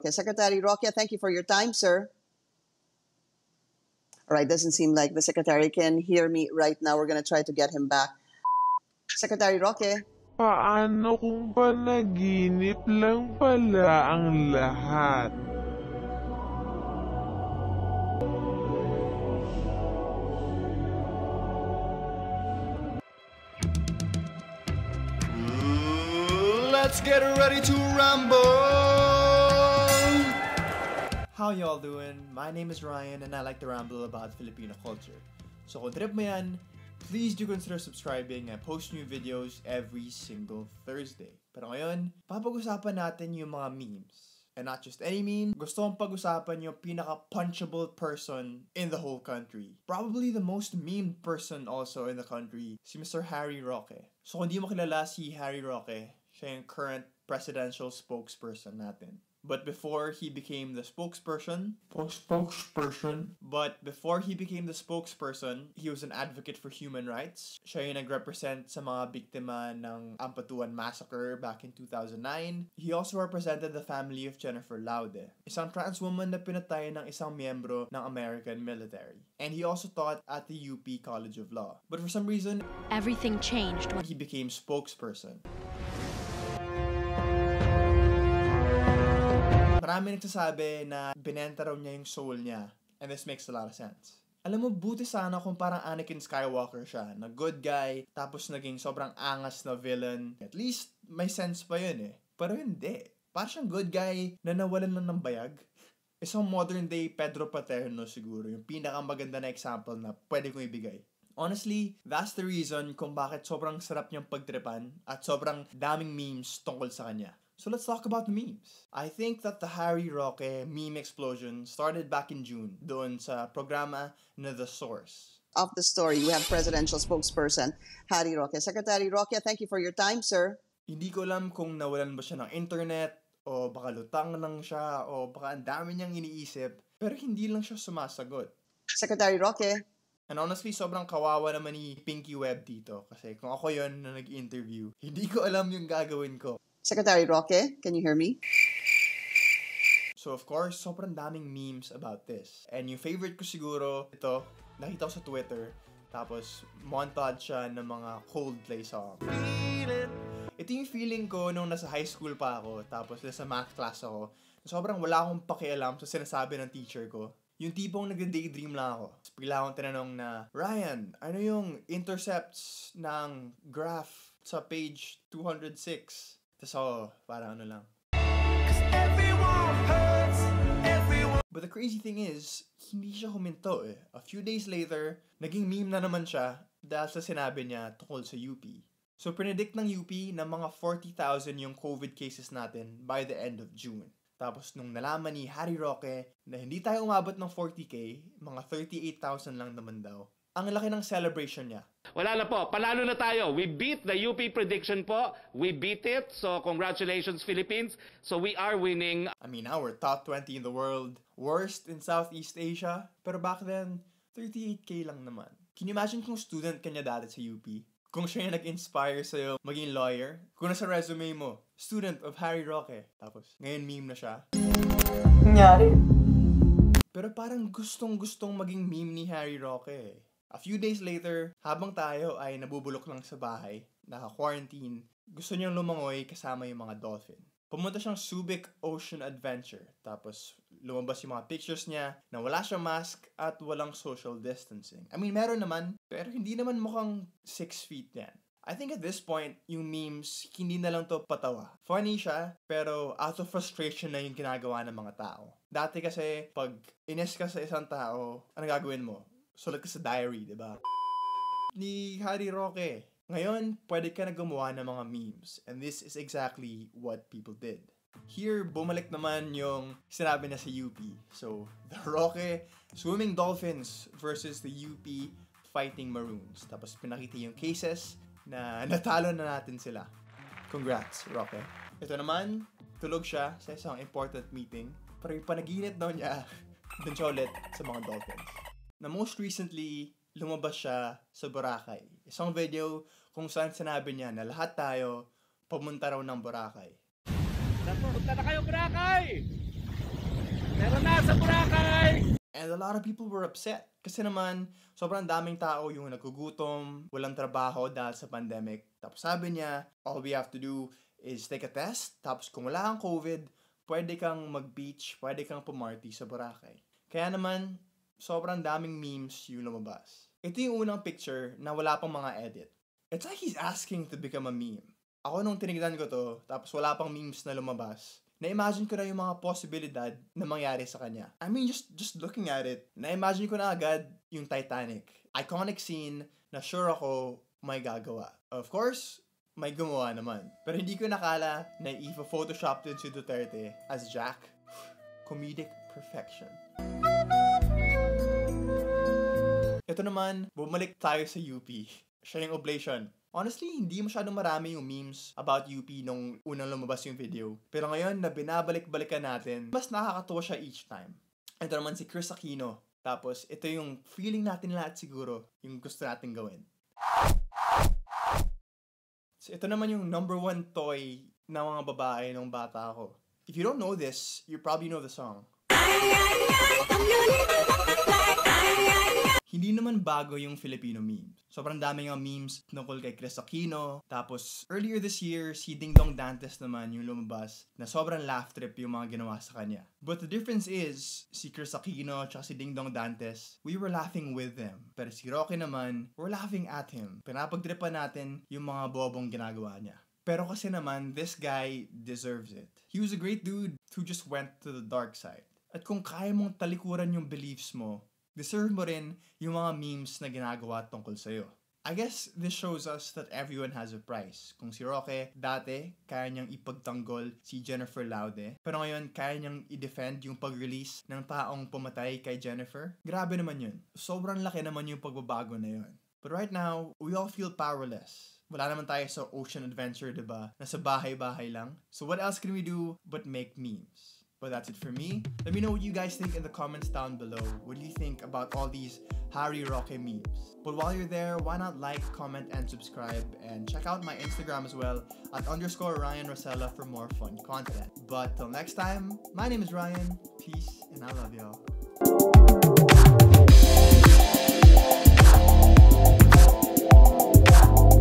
Okay, Secretary Roque, thank you for your time, sir. All right, doesn't seem like the secretary can hear me right now. We're going to try to get him back. Secretary Roque. Paano kung panaginip lang pala ang lahat? Let's get ready to rumble! How y'all doing? My name is Ryan and I like to ramble about Filipino culture. So kung trip mo yan, please do consider subscribing. I post new videos every single Thursday. Pero ngayon, papag-usapan natin yung mga memes. And not just any meme, gusto kong pag-usapan yung pinaka-punchable person in the whole country. Probably the most memed person also in the country, si Mr. Harry Roque. So kung di mo kilala si Harry Roque, siya yung current presidential spokesperson natin. But before he became the spokesperson, Spokesperson? but before he became the spokesperson, he was an advocate for human rights. Siya yung nag-represent sa mga biktima ng Ampatuan Massacre back in 2009. He also represented the family of Jennifer Laude, isang trans woman na pinatay ng isang miyembro ng American military. And he also taught at the UP College of Law. But for some reason, Everything changed when he became spokesperson. Marami nagsasabi na binenta raw niya yung soul niya. And this makes a lot of sense. Alam mo, buti sana kung parang Anakin Skywalker siya, na good guy, tapos naging sobrang angas na villain. At least, may sense pa yun eh. Pero hindi. Parang siyang good guy na nawalan lang ng bayag. Isang modern day Pedro Paterno siguro, yung pinakamaganda na example na pwede kong ibigay. Honestly, that's the reason kung bakit sobrang sarap niyang pagtripan at sobrang daming memes tungkol sa kanya. So let's talk about the memes. I think that the Harry Roque meme explosion started back in June doon sa programa na The Source. Of the story, we have presidential spokesperson Harry Roque. Secretary Roque, thank you for your time, sir. Hindi ko alam kung nawalan ba siya ng internet o baka lutang lang siya o baka ang dami niyang iniisip pero hindi lang siya sumasagot. Secretary Roque. And honestly, sobrang kawawa naman ni Pinky Web dito. Kasi kung ako yon na nag-interview, hindi ko alam yung gagawin ko. Secretary Roque, can you hear me? So of course, sobrang daming memes about this. And yung favorite ko siguro, ito, nakita ko sa Twitter. Tapos, montage siya ng mga Coldplay song. Ito yung feeling ko nung nasa high school pa ako, tapos nasa math class ako. Sobrang wala akong pakialam sa sinasabi ng teacher ko. Yung tipong nagda-daydream lang ako. Tapos bigla akong tinanong na, Ryan, ano yung intercepts ng graph sa page 206? Tapos ako, parang ano lang. But the crazy thing is, hindi siya huminto eh. A few days later, naging meme na naman siya dahil sa sinabi niya tungkol sa UP. So, predict ng UP na mga 40,000 yung COVID cases natin by the end of June. Tapos, nung nalaman ni Harry Roque na hindi tayo umabot ng 40k, mga 38,000 lang naman daw, ang laki ng celebration niya. Wala na po. Panalo na tayo. We beat the UP prediction po. We beat it. So, congratulations, Philippines. So, we are winning. I mean, now we're top 20 in the world, worst in Southeast Asia. Pero back then, 38k lang naman. Can you imagine kung student ka niya dati sa UP? Kung siya yung nag-inspire sa'yo maging lawyer? Kung nasa resume mo, student of Harry Roque. Tapos, ngayon meme na siya. Nangyari. Pero parang gustong-gustong maging meme ni Harry Roque. eh. A few days later, habang tayo ay nabubulok lang sa bahay, naka-quarantine, gusto niyang lumangoy kasama yung mga dolphin. Pumunta siyang Subic Ocean Adventure. Tapos, lumabas yung mga pictures niya na wala siyang mask at walang social distancing. I mean, meron naman, pero hindi naman mukhang 6 feet yan. I think at this point, yung memes, hindi na lang to patawa. Funny siya, pero out of frustration na yung ginagawa ng mga tao. Dati kasi, pag ines ka sa isang tao, ano gagawin mo? Sulat ka sa diary, di ba? Ni Harry Roque. Ngayon, pwede ka na gumawa ng mga memes. And this is exactly what people did. Here, bumalik naman yung sinabi na sa UP. So, the Roque Swimming Dolphins versus the UP Fighting Maroons. Tapos pinakita yung cases na natalo na natin sila. Congrats, Roque. Ito naman, tulog siya sa isang important meeting. Pero yung panaginip daw niya, dun siya ulit sa mga Dolphins. Na most recently, lumabas siya sa Boracay. Isang video kung saan sinabi niya na lahat tayo pumunta raw ng Boracay. Punta na kayo, Boracay! sa Boracay! And a lot of people were upset. Kasi naman, sobrang daming tao yung nagugutom, walang trabaho dahil sa pandemic. Tapos sabi niya, all we have to do is take a test. Tapos kung wala kang COVID, pwede kang mag-beach, pwede kang pumarty sa Boracay. Kaya naman, sobrang daming memes yung lumabas. Ito yung unang picture na wala pang mga edit. It's like he's asking to become a meme. Ako nung tinignan ko to, tapos wala pang memes na lumabas, na-imagine ko na yung mga posibilidad na mangyari sa kanya. I mean, just just looking at it, na-imagine ko na agad yung Titanic. Iconic scene na sure ako may gagawa. Of course, may gumawa naman. Pero hindi ko nakala na i-photoshop din si Duterte as Jack. Comedic perfection. Ito naman, bumalik tayo sa UP. Siya yung oblation. Honestly, hindi masyadong marami yung memes about UP nung unang lumabas yung video. Pero ngayon na binabalik-balikan natin, mas nakakatuwa siya each time. Ito naman si Chris Aquino. Tapos, ito yung feeling natin lahat siguro, yung gusto natin gawin. So, ito naman yung number one toy ng mga babae nung bata ako. If you don't know this, you probably know the song. Hindi naman bago yung Filipino memes. Sobrang dami nga memes tungkol kay Chris Aquino. Tapos, earlier this year, si Ding Dong Dantes naman yung lumabas na sobrang laugh trip yung mga ginawa sa kanya. But the difference is, si Chris Aquino at si Ding Dong Dantes, we were laughing with them. Pero si Rocky naman, we're laughing at him. Pinapagtripan natin yung mga bobong ginagawa niya. Pero kasi naman, this guy deserves it. He was a great dude who just went to the dark side. At kung kaya mong talikuran yung beliefs mo, deserve mo rin yung mga memes na ginagawa tungkol sa'yo. I guess this shows us that everyone has a price. Kung si Roque, dati, kaya niyang ipagtanggol si Jennifer Laude. Pero ngayon, kaya niyang i-defend yung pag-release ng taong pumatay kay Jennifer. Grabe naman yun. Sobrang laki naman yung pagbabago na yun. But right now, we all feel powerless. Wala naman tayo sa ocean adventure, di ba? Nasa bahay-bahay lang. So what else can we do but make memes? But that's it for me. Let me know what you guys think in the comments down below. What do you think about all these Harry Roque memes? But while you're there, why not like, comment, and subscribe? And check out my Instagram as well at underscore Ryan Rosella for more fun content. But till next time, my name is Ryan. Peace, and I love y'all.